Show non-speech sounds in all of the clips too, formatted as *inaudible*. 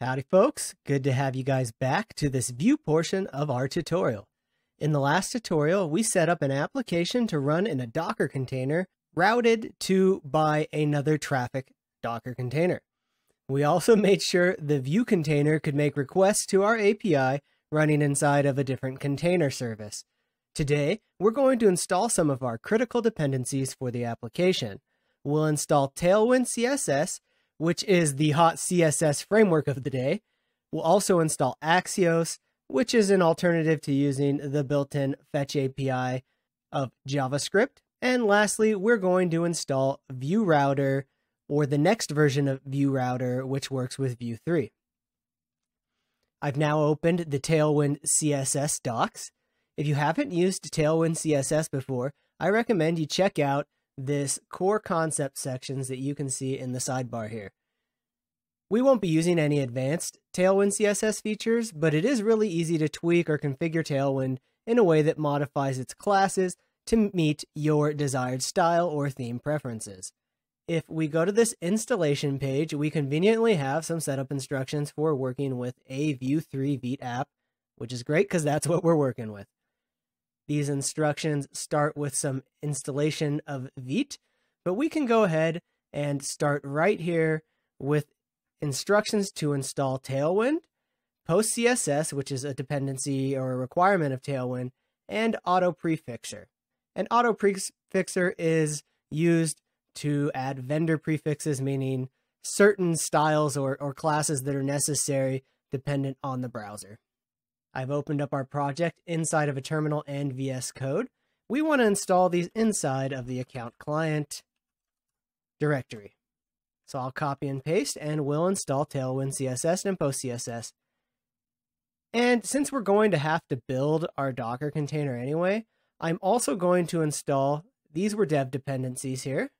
Howdy folks, good to have you guys back to this Vue portion of our tutorial. In the last tutorial, we set up an application to run in a Docker container routed to by another Traefik Docker container. We also made sure the Vue container could make requests to our API running inside of a different container service. Today, we're going to install some of our critical dependencies for the application. We'll install Tailwind CSS which is the hot CSS framework of the day. We'll also install Axios, which is an alternative to using the built-in fetch API of JavaScript. And lastly, we're going to install Vue Router or the next version of Vue Router, which works with Vue 3. I've now opened the Tailwind CSS docs. If you haven't used Tailwind CSS before, I recommend you check out this core concept sections that you can see in the sidebar here. We won't be using any advanced Tailwind CSS features, but it is really easy to tweak or configure Tailwind in a way that modifies its classes to meet your desired style or theme preferences. If we go to this installation page, we conveniently have some setup instructions for working with a Vue 3 Vite app, which is great because that's what we're working with. These instructions start with some installation of Vite, but we can go ahead and start right here with instructions to install Tailwind, PostCSS, which is a dependency or a requirement of Tailwind, and Auto Prefixer. And Auto Prefixer is used to add vendor prefixes, meaning certain styles or, or classes that are necessary dependent on the browser. I've opened up our project inside of a terminal and VS Code. We want to install these inside of the account client directory. So I'll copy and paste and we'll install Tailwind CSS and PostCSS. And since we're going to have to build our Docker container anyway, I'm also going to install, these were dev dependencies here.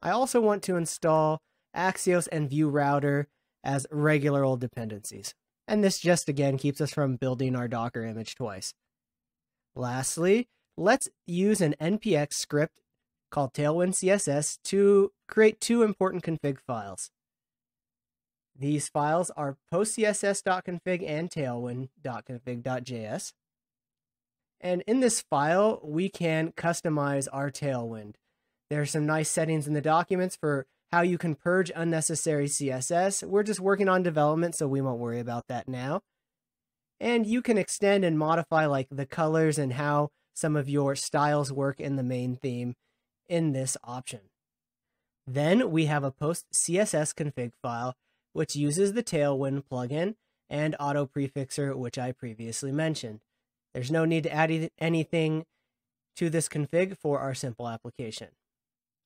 I also want to install Axios and Vue Router as regular old dependencies and this just again keeps us from building our Docker image twice. Lastly, let's use an npx script called Tailwind CSS to create two important config files. These files are postcss.config and tailwind.config.js. And in this file, we can customize our Tailwind. There are some nice settings in the documents for how you can purge unnecessary CSS. We're just working on development, so we won't worry about that now. And you can extend and modify like the colors and how some of your styles work in the main theme in this option. Then we have a post CSS config file, which uses the Tailwind plugin and auto prefixer, which I previously mentioned. There's no need to add anything to this config for our simple application.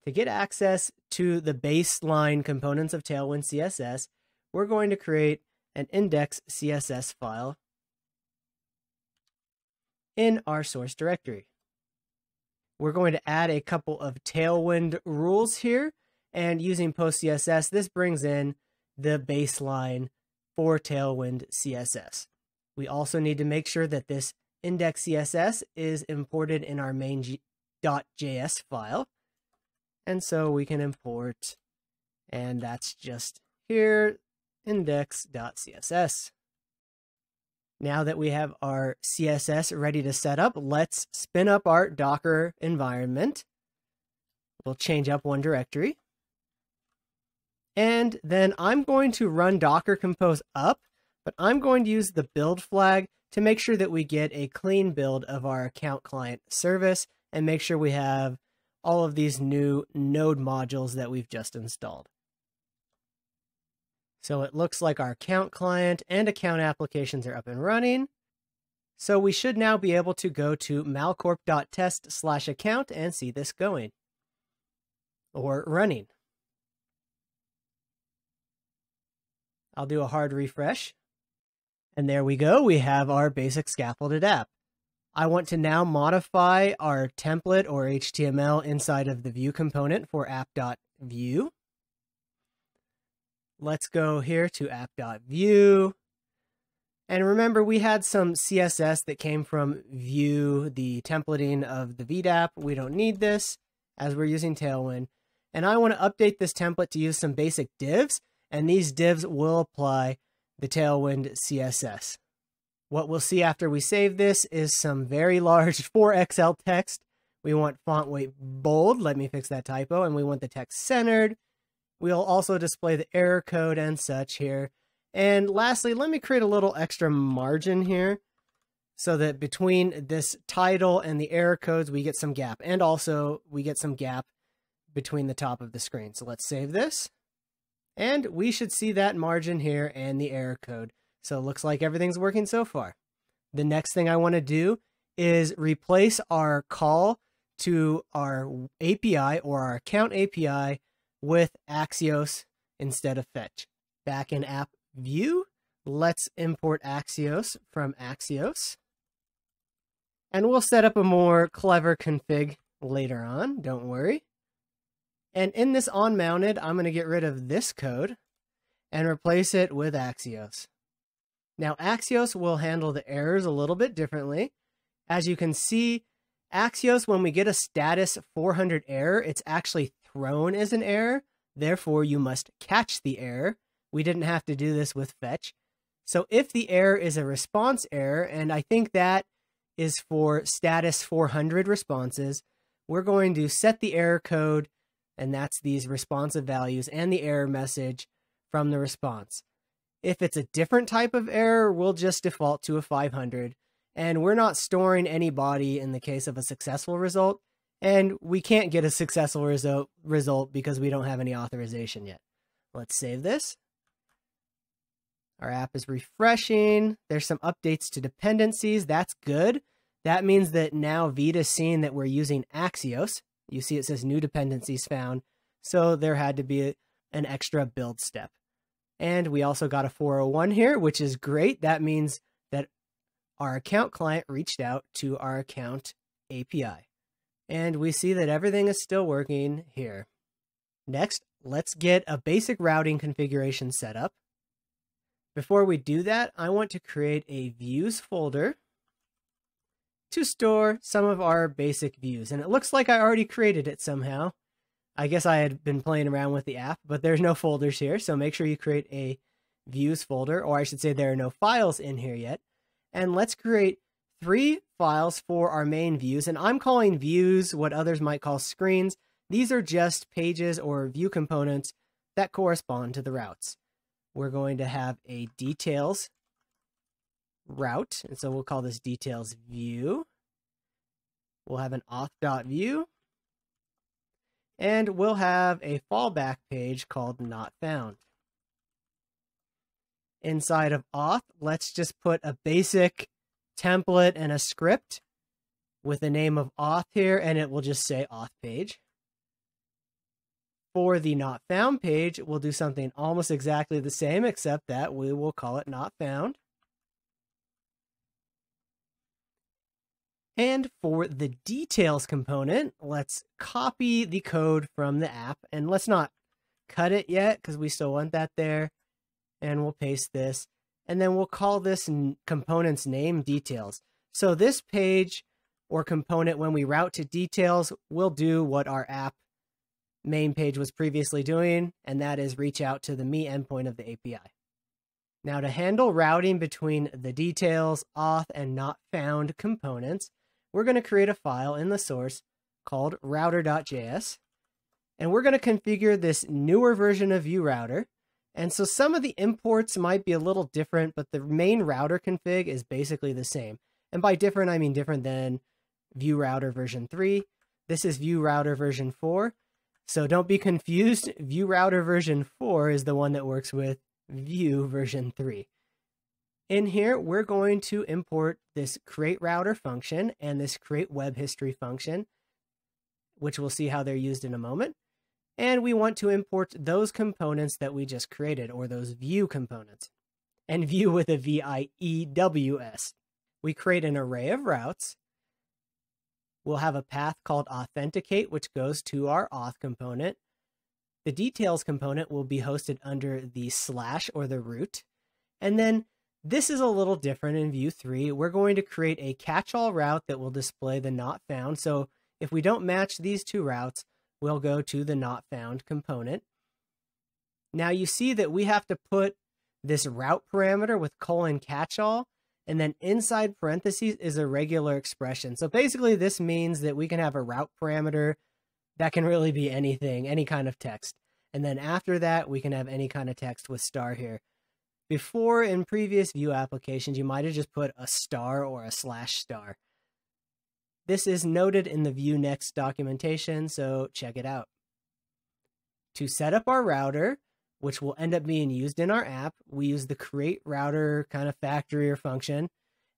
To get access to the baseline components of Tailwind CSS, we're going to create an index CSS file in our source directory. We're going to add a couple of Tailwind rules here, and using PostCSS, this brings in the baseline for Tailwind CSS. We also need to make sure that this index CSS is imported in our main.js file. And so we can import, and that's just here, index.css. Now that we have our CSS ready to set up, let's spin up our Docker environment. We'll change up one directory. And then I'm going to run Docker Compose up, but I'm going to use the build flag to make sure that we get a clean build of our account client service and make sure we have all of these new node modules that we've just installed. So it looks like our account client and account applications are up and running. So we should now be able to go to malcorp.test slash account and see this going or running. I'll do a hard refresh. And there we go. We have our basic scaffolded app. I want to now modify our template or HTML inside of the view component for app.vue. Let's go here to app.vue. And remember, we had some CSS that came from view, the templating of the app. We don't need this as we're using Tailwind. And I want to update this template to use some basic divs, and these divs will apply the Tailwind CSS. What we'll see after we save this is some very large *laughs* 4XL text. We want font weight bold. Let me fix that typo. And we want the text centered. We'll also display the error code and such here. And lastly, let me create a little extra margin here so that between this title and the error codes, we get some gap. And also we get some gap between the top of the screen. So let's save this. And we should see that margin here and the error code. So it looks like everything's working so far. The next thing I want to do is replace our call to our API or our account API with Axios instead of fetch. Back in app view, let's import Axios from Axios. And we'll set up a more clever config later on, don't worry. And in this on mounted, I'm going to get rid of this code and replace it with Axios. Now, Axios will handle the errors a little bit differently. As you can see, Axios, when we get a status 400 error, it's actually thrown as an error. Therefore, you must catch the error. We didn't have to do this with fetch. So if the error is a response error, and I think that is for status 400 responses, we're going to set the error code, and that's these responsive values and the error message from the response. If it's a different type of error, we'll just default to a 500. And we're not storing any body in the case of a successful result. And we can't get a successful result, result because we don't have any authorization yet. Let's save this. Our app is refreshing. There's some updates to dependencies. That's good. That means that now Vite's seeing that we're using Axios. You see it says new dependencies found. So there had to be an extra build step. And we also got a 401 here, which is great. That means that our account client reached out to our account API. And we see that everything is still working here. Next, let's get a basic routing configuration set up. Before we do that, I want to create a views folder to store some of our basic views. And it looks like I already created it somehow. I guess I had been playing around with the app, but there's no folders here. So make sure you create a views folder, or I should say there are no files in here yet. And let's create three files for our main views. And I'm calling views what others might call screens. These are just pages or view components that correspond to the routes. We're going to have a details route. And so we'll call this details view. We'll have an auth.vue and we'll have a fallback page called not found. Inside of auth, let's just put a basic template and a script with the name of auth here, and it will just say auth page. For the not found page, we'll do something almost exactly the same, except that we will call it not found. And for the details component, let's copy the code from the app and let's not cut it yet because we still want that there. And we'll paste this and then we'll call this component's name details. So this page or component, when we route to details, will do what our app main page was previously doing, and that is reach out to the me endpoint of the API. Now to handle routing between the details, auth, and not found components, we're going to create a file in the source called router.js. And we're going to configure this newer version of Vue Router. And so some of the imports might be a little different, but the main router config is basically the same. And by different, I mean different than Vue Router version 3. This is Vue Router version 4. So don't be confused. *laughs* Vue Router version 4 is the one that works with Vue version 3. In here, we're going to import this create router function and this create web history function, which we'll see how they're used in a moment. And we want to import those components that we just created, or those view components, and view with a V-I-E-W-S. We create an array of routes. We'll have a path called authenticate, which goes to our auth component. The details component will be hosted under the slash or the root. And then this is a little different in Vue three. We're going to create a catch-all route that will display the not found. So if we don't match these two routes, we'll go to the not found component. Now you see that we have to put this route parameter with colon catch-all, and then inside parentheses is a regular expression. So basically this means that we can have a route parameter that can really be anything, any kind of text. And then after that, we can have any kind of text with star here. Before in previous Vue applications, you might have just put a star or a slash star. This is noted in the Vue Next documentation, so check it out. To set up our router, which will end up being used in our app, we use the create router kind of factory or function,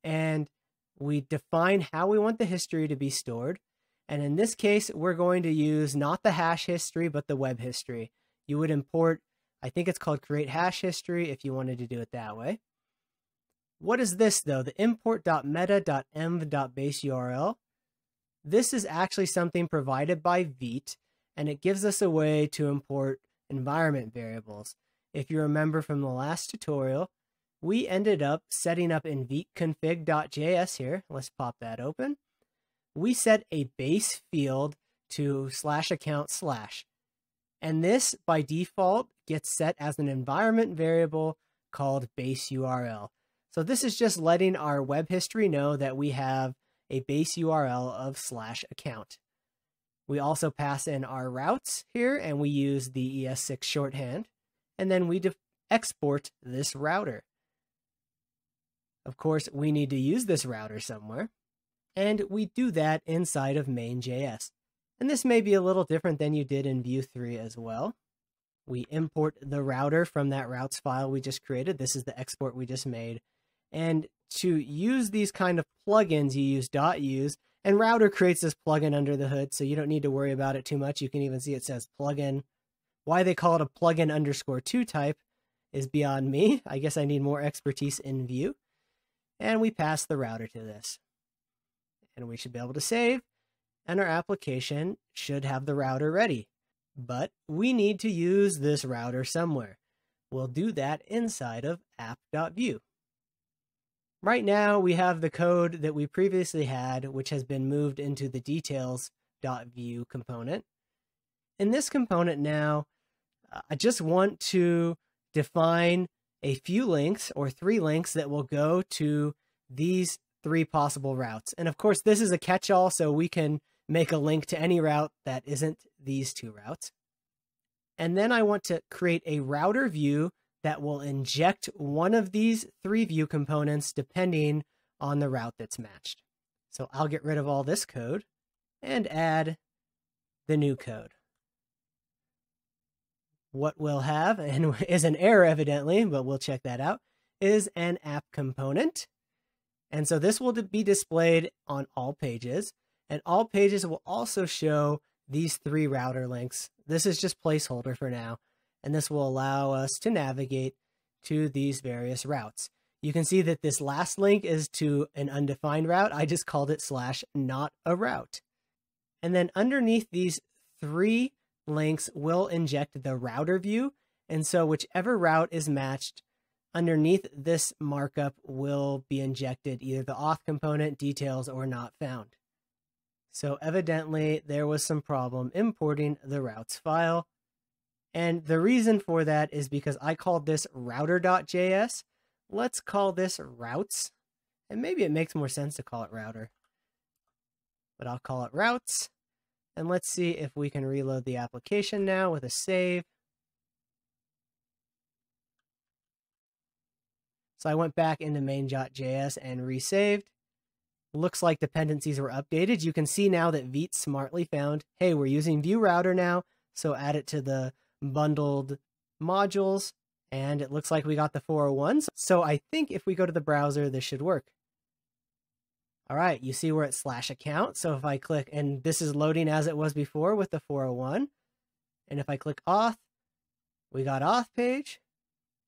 and we define how we want the history to be stored. And in this case, we're going to use not the hash history, but the web history. You would import, I think it's called create hash history if you wanted to do it that way. What is this though? The import.meta.env.base URL. This is actually something provided by Vite, and it gives us a way to import environment variables. If you remember from the last tutorial, we ended up setting up in viteconfig.js here. Let's pop that open. We set a base field to slash account slash. And this, by default, gets set as an environment variable called base URL. So this is just letting our web history know that we have a base URL of slash account. We also pass in our routes here and we use the ES6 shorthand. And then we export this router. Of course, we need to use this router somewhere. And we do that inside of main.js. And this may be a little different than you did in Vue 3 as well. We import the router from that routes file we just created. This is the export we just made. And to use these kind of plugins, you use dot .use, and Router creates this plugin under the hood, so you don't need to worry about it too much. You can even see it says plugin. Why they call it a plugin underscore two type is beyond me. *laughs* I guess I need more expertise in Vue. And we pass the router to this. And we should be able to save, and our application should have the router ready. But we need to use this router somewhere. We'll do that inside of app.vue. Right now, we have the code that we previously had, which has been moved into the details.vue component. In this component now, I just want to define a few links or three links that will go to these three possible routes. And of course, this is a catch-all, so we can make a link to any route that isn't these two routes. And then I want to create a router view that will inject one of these three view components depending on the route that's matched. So I'll get rid of all this code and add the new code. What we'll have, and *laughs* is an error evidently, but we'll check that out, is an app component. And so this will be displayed on all pages, and all pages will also show these three router links. This is just placeholder for now and this will allow us to navigate to these various routes. You can see that this last link is to an undefined route. I just called it slash not a route. And then underneath these three links will inject the router view. And so whichever route is matched underneath this markup will be injected either the auth component, details, or not found. So evidently there was some problem importing the routes file. And the reason for that is because I called this router.js. Let's call this routes. And maybe it makes more sense to call it router. But I'll call it routes. And let's see if we can reload the application now with a save. So I went back into main.js and resaved. Looks like dependencies were updated. You can see now that Vite smartly found, hey, we're using Vue Router now, so add it to the bundled modules, and it looks like we got the 401s. So I think if we go to the browser, this should work. All right, you see we're at slash account. So if I click, and this is loading as it was before with the 401. And if I click auth, we got auth page.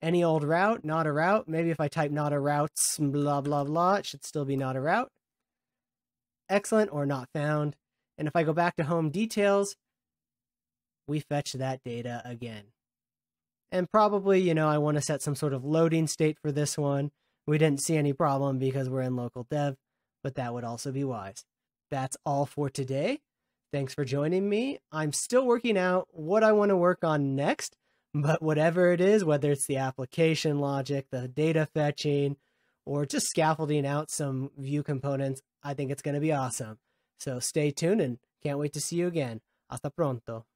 Any old route, not a route. Maybe if I type not a route, blah, blah, blah, it should still be not a route. Excellent or not found. And if I go back to home details, we fetch that data again. And probably, you know, I want to set some sort of loading state for this one. We didn't see any problem because we're in local dev, but that would also be wise. That's all for today. Thanks for joining me. I'm still working out what I want to work on next, But whatever it is, whether it's the application logic, the data fetching, or just scaffolding out some view components, I think it's going to be awesome. So stay tuned and can't wait to see you again. Hasta pronto.